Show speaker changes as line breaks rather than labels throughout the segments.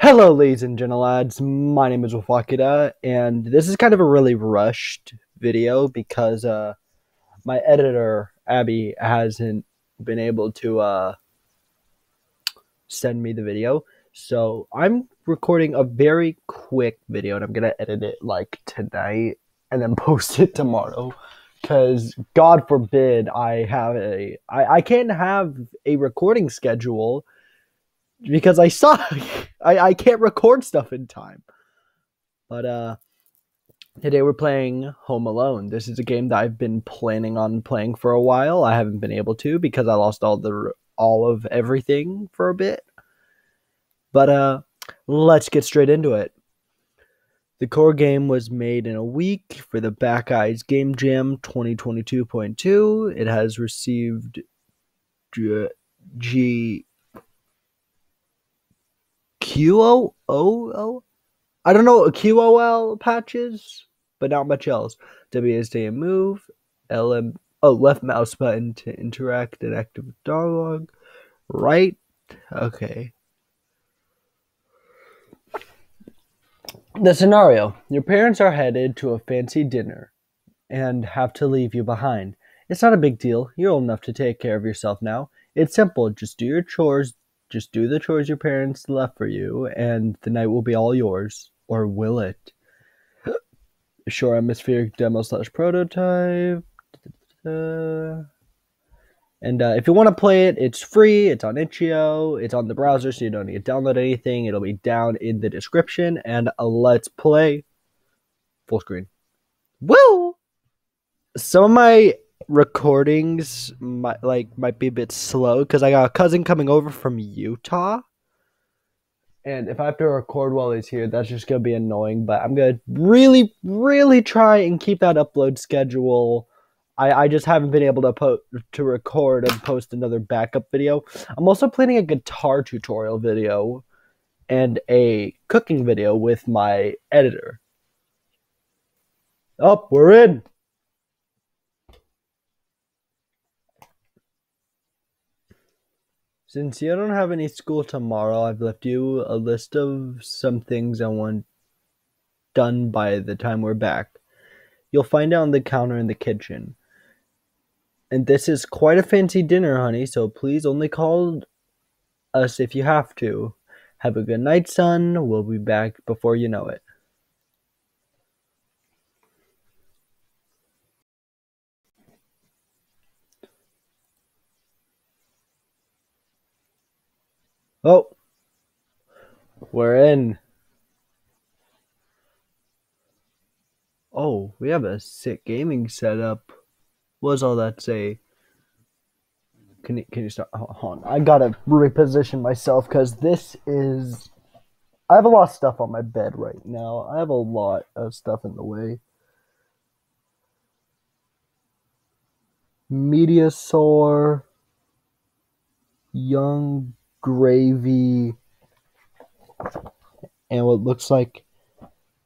Hello, ladies and lads. My name is Wafakida, and this is kind of a really rushed video because uh, my editor Abby hasn't been able to uh, send me the video. So I'm recording a very quick video, and I'm gonna edit it like tonight and then post it tomorrow. Because God forbid I have a I, I can't have a recording schedule because I suck. I, I can't record stuff in time. But uh today we're playing Home Alone. This is a game that I've been planning on playing for a while. I haven't been able to because I lost all the all of everything for a bit. But uh let's get straight into it. The core game was made in a week for the Brackeys Game Jam 2022.2. It has received G, G QO O I don't know QOL patches, but not much else. WSD and move, LM oh left mouse button to interact and active dialogue. Right? Okay. The scenario Your parents are headed to a fancy dinner and have to leave you behind. It's not a big deal. You're old enough to take care of yourself now. It's simple. Just do your chores. Just do the chores your parents left for you, and the night will be all yours. Or will it? Sure, atmospheric demo slash prototype. And uh, if you want to play it, it's free. It's on itch.io. It's on the browser, so you don't need to download anything. It'll be down in the description. And uh, let's play full screen. Woo! Some of my recordings might like might be a bit slow because I got a cousin coming over from Utah. And if I have to record while he's here, that's just gonna be annoying. But I'm gonna really, really try and keep that upload schedule I, I just haven't been able to po- to record and post another backup video. I'm also planning a guitar tutorial video and a cooking video with my editor. Up, oh, we're in. Since you don't have any school tomorrow, I've left you a list of some things I want done by the time we're back. You'll find it on the counter in the kitchen. And this is quite a fancy dinner, honey, so please only call us if you have to. Have a good night, son. We'll be back before you know it. Oh, we're in. Oh, we have a sick gaming setup. What does all that say? Can you, can you start? Hold on. I gotta reposition myself because this is. I have a lot of stuff on my bed right now. I have a lot of stuff in the way. Media sore. Young gravy. And what looks like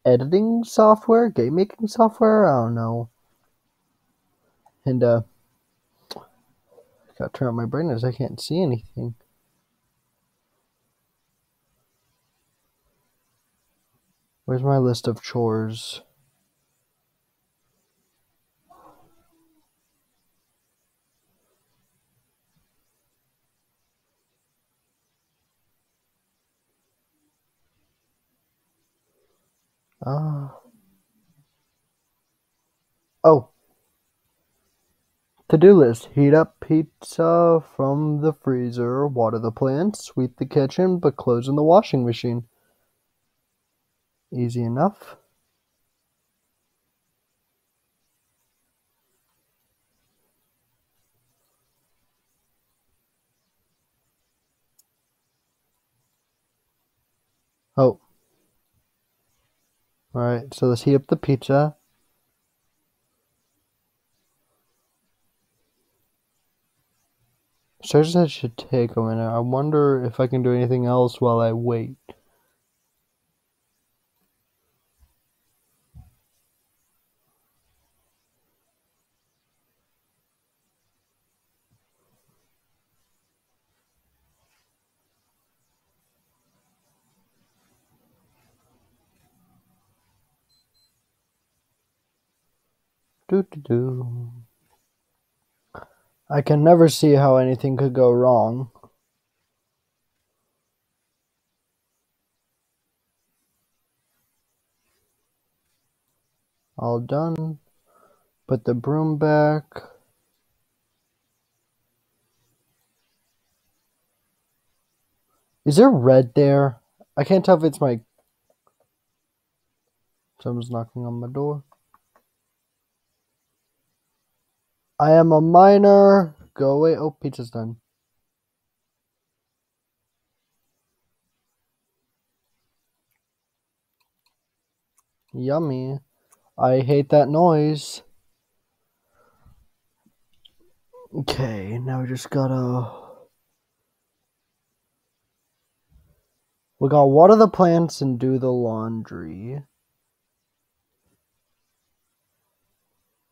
editing software, game making software. I don't know. And uh, gotta turn on my brightness. I can't see anything. Where's my list of chores? Ah. Oh. To-do list: Heat up pizza from the freezer, water the plants, sweep the kitchen, but clothes in the washing machine. Easy enough. Oh. Alright, so let's heat up the pizza. Says that should take a minute. I wonder if I can do anything else while I wait. Do do do. I can never see how anything could go wrong. All done. Put the broom back. Is there red there? I can't tell if it's my. Someone's knocking on my door. I am a miner. Go away. Oh, pizza's done. Yummy. I hate that noise. Okay, now we just gotta. We gotta water the plants and do the laundry.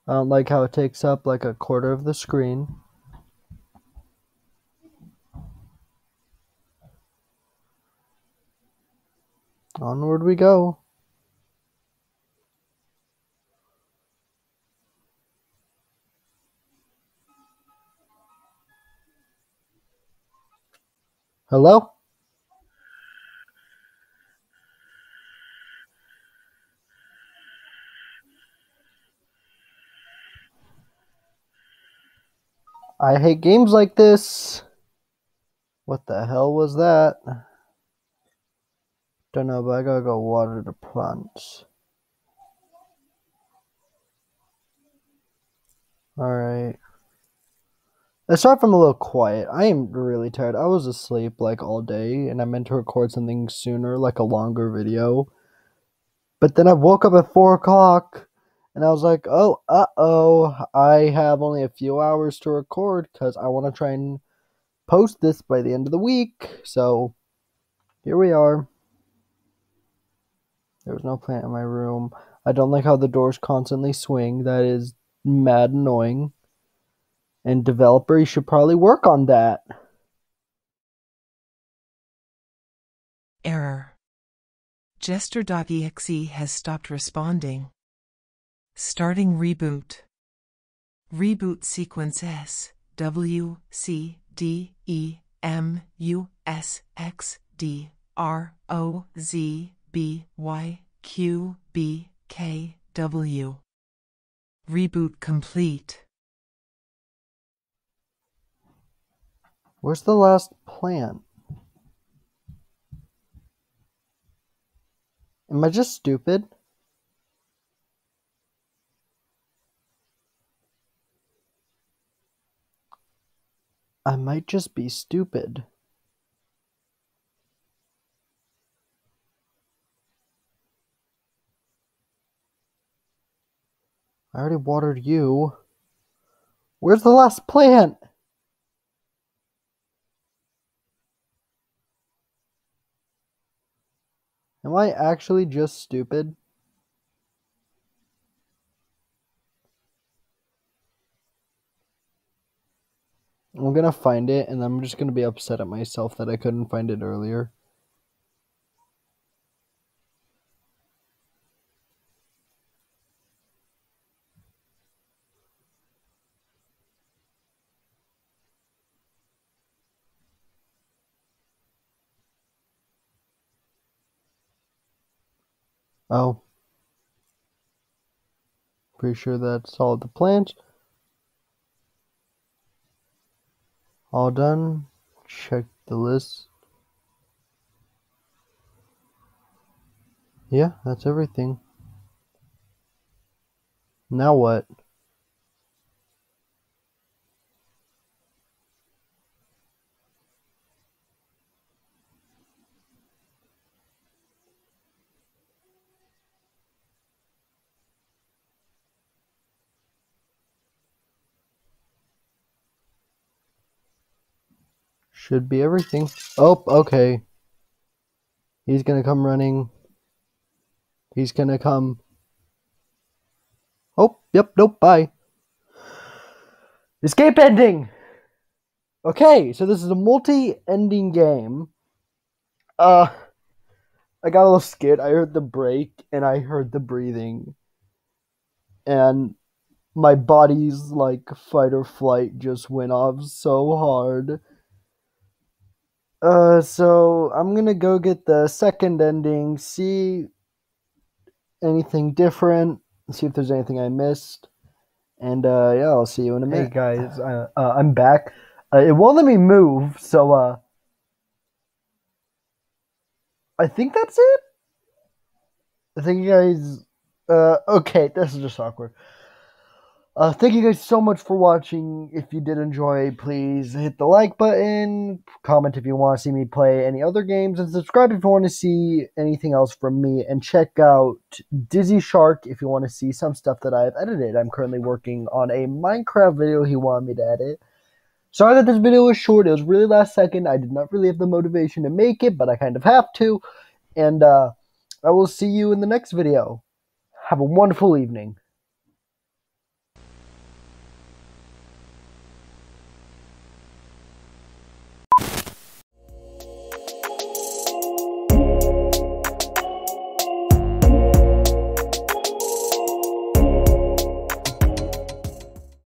I don't like how it takes up like a quarter of the screen. Onward we go. Hello? I hate games like this. What the hell was that? Don't know, but I gotta go water the plants. Alright. Let's start from a little quiet. I am really tired. I was asleep like all day and I meant to record something sooner, like a longer video. But then I woke up at 4 o'clock and I was like, oh, uh oh, I have only a few hours to record because I want to try and post this by the end of the week. So here we are. There was no plant in my room. I don't like how the doors constantly swing. That is mad annoying and developer, you should probably work on that.
Error. Jester.exe has stopped responding. Starting reboot. Reboot sequence S W C D E M U S X D R O Z B Y Q B K W. Reboot complete.
Where's the last plant? Am I just stupid? I might just be stupid. I already watered you. Where's the last plant? Am I actually just stupid? I'm gonna find it and I'm just gonna be upset at myself that I couldn't find it earlier. Oh. Pretty sure that's all the plants. All done. Check the list. Yeah, that's everything. Now what? Should be everything. Oh, okay. He's gonna come running. He's gonna come. Oh, yep, nope, bye. Escape ending! Okay, so this is a multi-ending game. Uh, I got a little scared. I heard the break and I heard the breathing. And my body's like fight or flight just went off so hard. Uh, so I'm gonna go get the second ending, see anything different, see if there's anything I missed, and uh, yeah, I'll see you in a minute. Hey guys, uh, uh, I'm back. Uh, it won't let me move, so uh, I think that's it. Thank you guys. Uh, okay, this is just awkward. Uh, thank you guys so much for watching. If you did enjoy, please hit the like button, comment if you want to see me play any other games, and subscribe if you want to see anything else from me. And check out Dizzy Shark if you want to see some stuff that I've edited. I'm currently working on a Minecraft video he wanted me to edit. Sorry that this video was short. It was really last second. I did not really have the motivation to make it, but I kind of have to. And uh, I will see you in the next video. Have a wonderful evening.